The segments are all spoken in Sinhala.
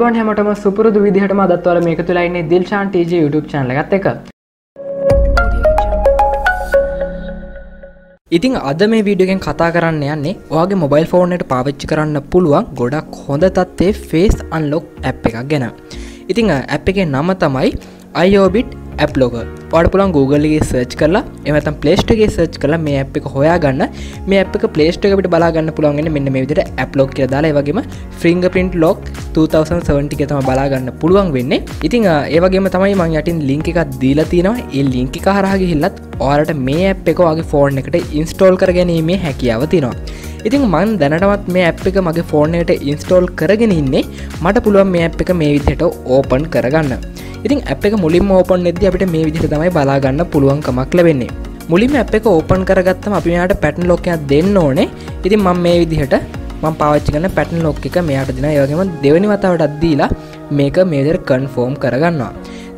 බොන් හැමටම සුපුරුදු විදිහටම අදත්වල මේක තුළයින්නේ දිල්ශාන් TG YouTube චනල ගත්ත එක. ඉතින් අද මේ වීඩියගෙන් කතා කරන්න යන්නේ ඔයාගේ මොබයිල් ෆෝර්නට පාවිච්චි කරන්න පුළුවන් ගොඩක් හොඳ තත්වේ ෆේස් අන්ලොක් ඇ් එකක් ගැන. ඉතිං ඇ් එක නම තමයි අයෝබිට් ඇප්ලෝක පඩ පුළන් Googleගේ සර්ච් කරලා එමතම් පලේස්ටගේ සර්ච් කල මේ ඇ් එක හොයා ගන්න මේ ඇ් එක පලේස්ට එකට බලාගන්න පුළන්ගෙන මෙන්න මේ විදිට ඇප්ලෝක් කිය දාලා වගේම ෆිංග පින්ට් ලොක් 2070 තම බලාගන්න පුළුවන් වෙන්න. ඉතිං ඒවගේම තමයි මං යටින් ලිංක එකක් දීලා තියෙනවා. ඒ ලිංකි කාරහගේ හිල්ලත් ඕරට මේ ඇ් එක වගේ ෆෝර්න් එකට ඉන්ස්ටෝල් කර ගැනීමේ හැකියාව තිනවා ඉතින් මන් දැනටමත් මේ ඇ් එක මගේ ෆෝර්නයට ඉන්ස්ටෝල් කරගෙන ඉන්නේ. මට පුළුවන් මේ ඇ් එක මේ විදිහට ඕපන් කරගන්න. ඉතින් ඇ් එක මුලින් ඕපන් එද අපිට මේ විදිහ තමයි බලාගන්න පුළුවන්කමක් ලැබෙන්නේ. මුලින්ම ඇ් එක ඕපන් කරගත්තම අපි මෙයාට පැටන් ලොකයක් දෙන්න ඕනේ. ඉතින් මං මේ විදිහට මං පාච්චිකන පැටන් ලොක් එක මෙයාට දෙන යගේම දෙවනි වතාවට අද්දීලා මේක මේදර කන්ෆෝම් කරගන්නවා.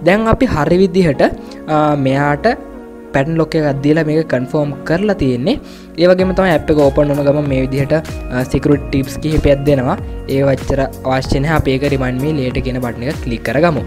දැන් අපි හරි විදිහට මෙයාට පැටන් ලොක අදදිලා මේක කන්ෆෝර්ම් කරලා තියෙන්නේ. ඒවගේම තම ඇප් එක ඕපන්න ගම මේ විදිහට සිකරුට ටිප්ස් කිහිපයක් දෙනවා. ඒ වච්චර අවශ්‍යනය අපේක රිමන්මේ ලේට කියෙන බට්න එක කලික් කරගමු.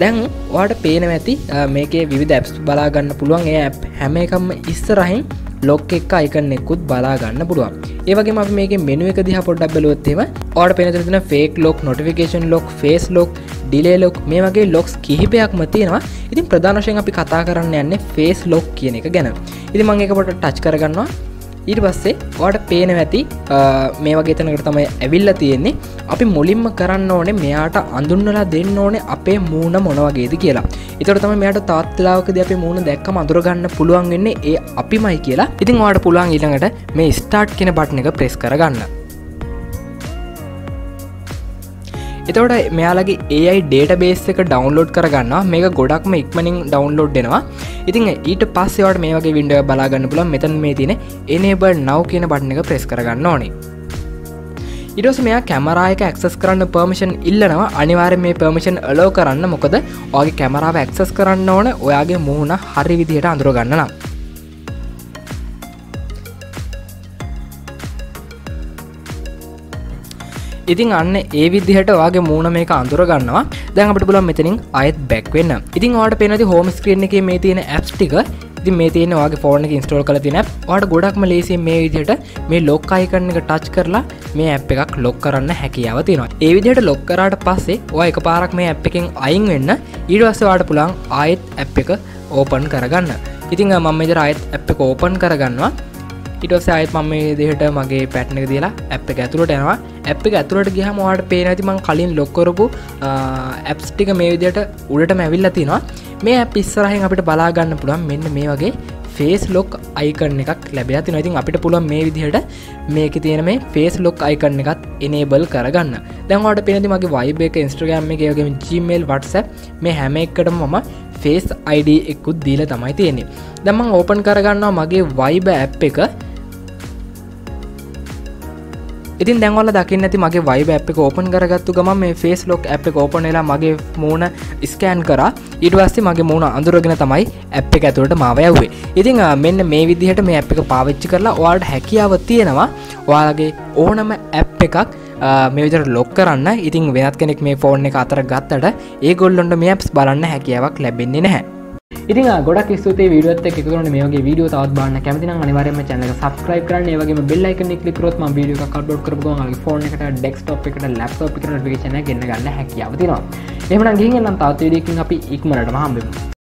දැන් වාට පේන ඇති මේකේ විධ ඇප්ස් බලාගන්න පුළුවන්. ඒ ඇප් හැම එකම ඉස්සරහින් ලොක් එක් අයිකන්නෙකුත් බලාගන්න පුළුවන්. ඒවගේ ම මේක මෙනුව එක දිහ පොඩ්ඩක් බලොත්තේම ඕට පෙනතින fake lock notification lock face lock delay lock මේ වගේ ලොක්ස් කිහිපයක්ම තියෙනවා. ඉතින් ප්‍රධානශයෙන් අපි කතා කරන්න යන්නේ ෆේස් ලොක් කියන එක ගැන. ඉති මං එක පොට ටච් කරගන්නවා. ඊට පස්සේ වාට පේන ඇති මේ වගේ තනකට තමයි ඇවිල්ල තියෙන්නේ. අපි මුලින්ම කරන්න ඕනේ මෙයාට අඳුන්නලා දෙන්න ඕනේ අපේ මූුණ මොනවගේද කියලා. එතට තම මෙයට තාත්ලාවකද අපි මූුණ දැක්ක අඳුරගන්න පුළුවන් වෙන්නේ ඒ අපිමයි කියලා. ඉතින් වාට පුළුවන් ඊළඟට මේ ස්ටාර්ට් කෙන බට්න එක ප්‍රෙස් කරගන්න. එතවට මෙයාලගේ ඒයි ඩේට බේස් එක ඩවන්ලෝඩ් කරගන්න මේක ගොඩක්ම ඉක්මනින් ඩවන්ලෝඩ් දෙනවා ඉතින් ඊට පස්සේවට මේ වගේ විඩ බලාගන්න පුළ මෙතන් මේ තින එනේබ නව් කියන බට්න එක ප්‍රෙස් කරගන්න ඕනේ. ඉඩස මෙයා කැමරායක ඇක්සස් කරන්න පර්මිෂන් ඉල්ලනවා. අනිවාර මේ පර්මිෂන් අලෝ කරන්න. මොකද ඔගේ කැමරාව ඇක්සස් කරන්න ඕන. ඔයාගේ මුහුණ හරි විදිහයට අඳුරගන්නනම් ඉතින් අන්න ඒ විදිහට වගේ මූුණ මේක අඳුරගන්නවා දැන් අපට පුලන් මෙතනින් අයත් බැක්වෙන්න ඉතින් වාට පෙනති හෝම ස්ක්‍රීන් එක මේ තියෙන ඇප්ස් ටික. ති මේ තියෙන වගේ ෆෝර්න ඉස්ටෝල් කල තින වාට ගොඩක්ම ලේසි මේ විදිහට මේ ලොක් අයිකන්න එක ටච් කරලා මේ ඇප් එකක් ලොක් කරන්න හැකියාව තියෙනවා. ඒ විදිහට ලොක් කරට පස්සේ ඔය එක පාරක් මේ ඇප් එකෙන් අයින් වෙන්න. ඊඩවස්සවාට පුළන් ආයෙත් ඇප් එක ඕපන් කරගන්න. ඉතිං මම මෙද අයත් ඇප් එක ඕපන් කරගන්නවා. ඉටස අයත් මම දෙහට මගේ පැට්න එක දලා ඇප් එක ඇතුළට යනවා. ඇප් එක ඇතුළට ගහ මවාට පේනැති මං කලින් ලොක්කොරපු ඇප්ස් ටික මේ විදියට උඩට මැවිල්ල තිනවා මේ ඇප් ඉස්සරහෙන් අපිට බලාගන්න පුළුවන් මෙන්න මේ වගේ ෆේස් ලොක් අයිකන්න එකක් ලැබ තින ඉතින් අපිට පුළුවන් මේ විදිහට මේක තියෙන මේ ෆේස් ලොක් අයිකන්න එකත් එනේබල් කරගන්න. දැන්වාට පෙනති මගේ වයිබ එක ඉස්ට්‍රගම් එක යගේ ජීමේල් වටස මේ හැම එකට මම ෆේස් අයිඩ එක්කුත් දීල තමයි තියෙන්නේ. දමං ඕපන් කරගන්නවා මගේ වයිබ ඇප් එක. ඉතින් දැන්වල දකින්න ඇති මගේ වයි ඇ් එක ඕපන් කරගත්තු ගම මේ ෆේස් ලොක් ඇ් එක ඕපනලා මගේ මූුණ ස්කෑන් කර. ඉටවස්සේ මගේ මූුණ අඳුරගෙන තමයි ඇ් එක ඇතුළට මාවයවේ ඉතින් මෙන්න මේ විදිහට මේ ඇ් එක පාවිච්චි කරලා වාට හැකියාව තියෙනවා. ඔයාලගේ ඕනම ඇ් එකක් මේවිතර ලොක් කරන්න. ඉතින් වෙනත් කෙනෙක් මේ ෆෝර්න් එක අතර ගත්තට ඒ ගොල්ලොන්ට මේ ඇප්ස් බලන්න හැකියාවක් ලැබෙන්නේ නැහැ. ඉතින් ගොඩක් ස්තුති විඩුවත් එකකරන මේ වීඩියෝ තවත් බන්න කැමතින අනිවාරම චනක සබස්ක්‍රයි් කරන ඒවගේ බෙල්ලයික නිකලිකරොත් ම වීඩියෝ කඩ්ඩ කරග ෆෝන් එකට ඩෙක්ස්ටප් එකට ලප්ටප් එකට ිකේන ගන්න හැකියාවතිනවා එමන ගින්නම් තාතේදකින් අපි ඉක්මනට හම්බෙමු.